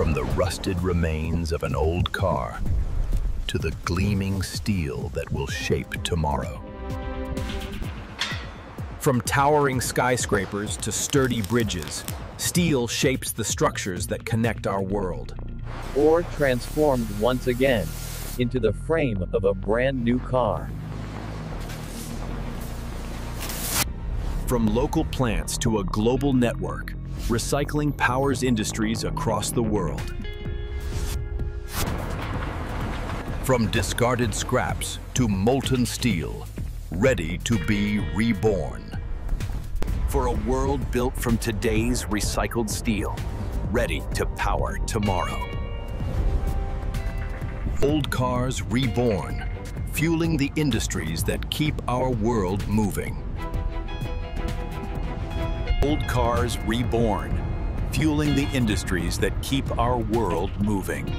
From the rusted remains of an old car to the gleaming steel that will shape tomorrow. From towering skyscrapers to sturdy bridges, steel shapes the structures that connect our world. Or transformed once again into the frame of a brand new car. From local plants to a global network, recycling powers industries across the world. From discarded scraps to molten steel, ready to be reborn. For a world built from today's recycled steel, ready to power tomorrow. Old cars reborn, fueling the industries that keep our world moving. Old cars reborn, fueling the industries that keep our world moving.